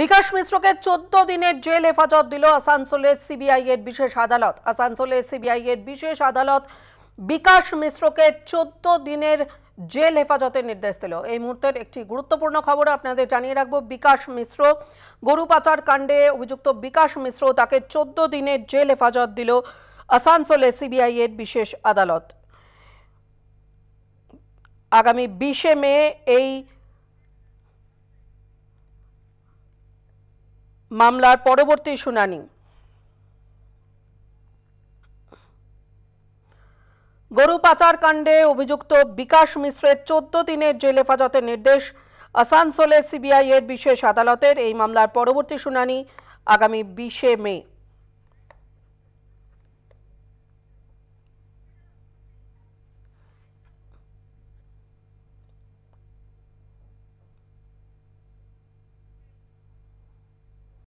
বিকাশ মিশ্রকে চোদ্দ দিনের জেল হেফাজত দিল আসানসোলের সিবিআই এর বিশেষ আদালত। আসানসোলের সিবিআই এর বিশেষ আদালত বিকাশ মিশ্রকে চোদ্দ দিনের জেল হেফাজতের নির্দেশ দিল। এই মুহূর্তের একটি গুরুত্বপূর্ণ খবর আপনাদের জানিয়ে রাখব। বিকাশ মিশ্র গরু পাচার কাণ্ডে অভিযুক্ত বিকাশ মিশ্র তাকে চোদ্দ দিনের জেল হেফাজত দিল আসানসোলের সিবিআই এর বিশেষ আদালত। আগামী বিশে মে এই মামলার পরবর্তী শুনানি। গরু পাচার কাণ্ডে অভিযুক্ত বিকাশ মিশ্রের চোদ্দ দিনের জেল হেফাজতের নির্দেশ আসানসোলের সিবিআই এর বিশেষ আদালতের এই মামলার পরবর্তী শুনানি আগামী বিশে মে।